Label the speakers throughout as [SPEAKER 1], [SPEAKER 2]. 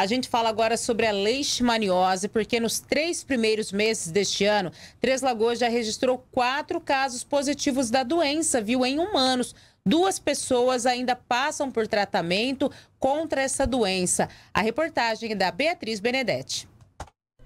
[SPEAKER 1] A gente fala agora sobre a leishmaniose, porque nos três primeiros meses deste ano, Três Lagoas já registrou quatro casos positivos da doença, viu, em humanos. Duas pessoas ainda passam por tratamento contra essa doença. A reportagem é da Beatriz Benedetti.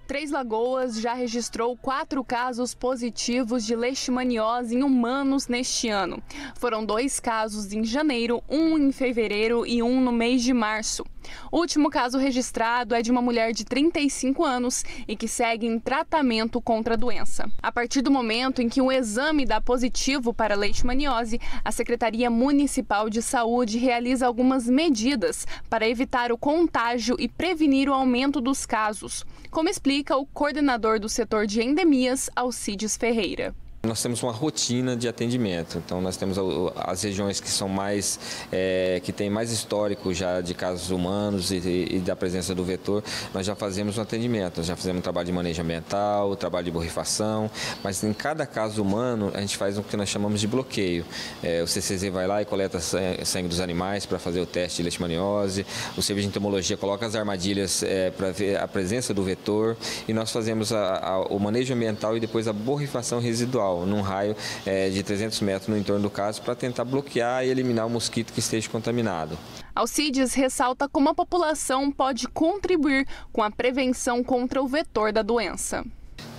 [SPEAKER 2] Três Lagoas já registrou quatro casos positivos de leishmaniose em humanos neste ano. Foram dois casos em janeiro, um em fevereiro e um no mês de março. O último caso registrado é de uma mulher de 35 anos e que segue em tratamento contra a doença. A partir do momento em que um exame dá positivo para leishmaniose, a Secretaria Municipal de Saúde realiza algumas medidas para evitar o contágio e prevenir o aumento dos casos, como explica o coordenador do setor de endemias, Alcides Ferreira.
[SPEAKER 3] Nós temos uma rotina de atendimento, então nós temos as regiões que são mais, é, que tem mais histórico já de casos humanos e, e, da presença do vetor, nós já fazemos um atendimento, nós já fazemos um trabalho de manejo ambiental, trabalho de borrifação, mas em cada caso humano a gente faz o que nós chamamos de bloqueio. É, o CCZ vai lá e coleta sangue dos animais para fazer o teste de leishmaniose, o serviço de entomologia coloca as armadilhas é, para ver a presença do vetor e nós fazemos a, a, o manejo ambiental e depois a borrifação residual num raio é, de 300 metros no entorno do caso, para tentar bloquear e eliminar o mosquito que esteja contaminado.
[SPEAKER 2] Alcides ressalta como a população pode contribuir com a prevenção contra o vetor da doença.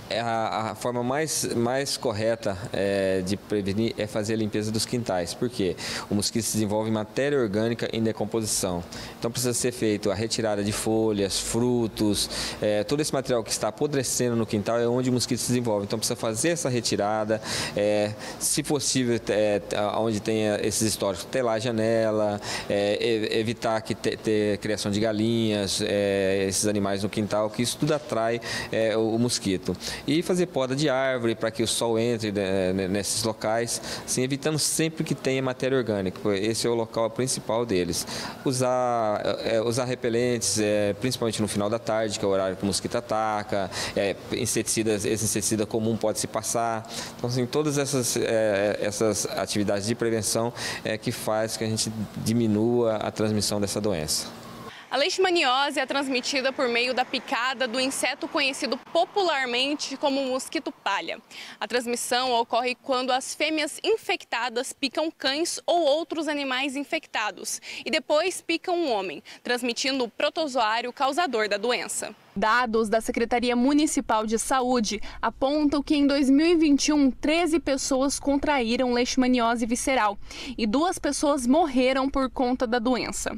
[SPEAKER 3] É a, a, forma mais, mais correta é, de prevenir é fazer a limpeza dos quintais, porque o mosquito se desenvolve matéria orgânica em decomposição. Então precisa ser feito a retirada de folhas, frutos, é, todo esse material que está apodrecendo no quintal é onde o mosquito se desenvolve. Então precisa fazer essa retirada, é, se possível, é, onde tenha esses históricos, ter lá a janela, é, evitar que te, ter criação de galinhas, esses animais no quintal, que isso tudo atrai o mosquito e fazer poda de árvore para que o sol entre né, né, nesses locais, assim, evitando sempre que tenha matéria orgânica, esse é o local principal deles. Usar, é, usar repelentes, é, principalmente no final da tarde, que é o horário que o mosquito ataca, é, inseticidas, esse inseticida comum pode se passar. Então, assim, todas essas, é, essas atividades de prevenção é que faz que a gente diminua a transmissão dessa doença.
[SPEAKER 2] A leishmaniose é transmitida por meio da picada do inseto conhecido popularmente como mosquito palha. A transmissão ocorre quando as fêmeas infectadas picam cães ou outros animais infectados e depois picam um homem, transmitindo o protozoário causador da doença. Dados da Secretaria Municipal de Saúde apontam que em 2021, 13 pessoas contraíram leishmaniose visceral e duas pessoas morreram por conta da doença.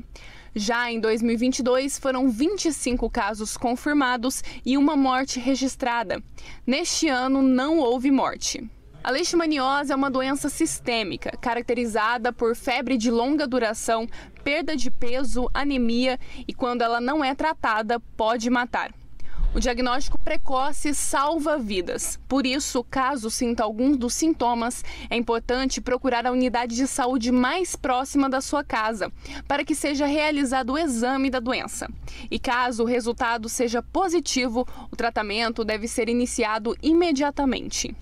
[SPEAKER 2] Já em 2022, foram 25 casos confirmados e uma morte registrada. Neste ano, não houve morte. A leishmaniose é uma doença sistêmica, caracterizada por febre de longa duração, perda de peso, anemia e, quando ela não é tratada, pode matar. O diagnóstico precoce salva vidas. Por isso, caso sinta alguns dos sintomas, é importante procurar a unidade de saúde mais próxima da sua casa, para que seja realizado o exame da doença. E caso o resultado seja positivo, o tratamento deve ser iniciado imediatamente.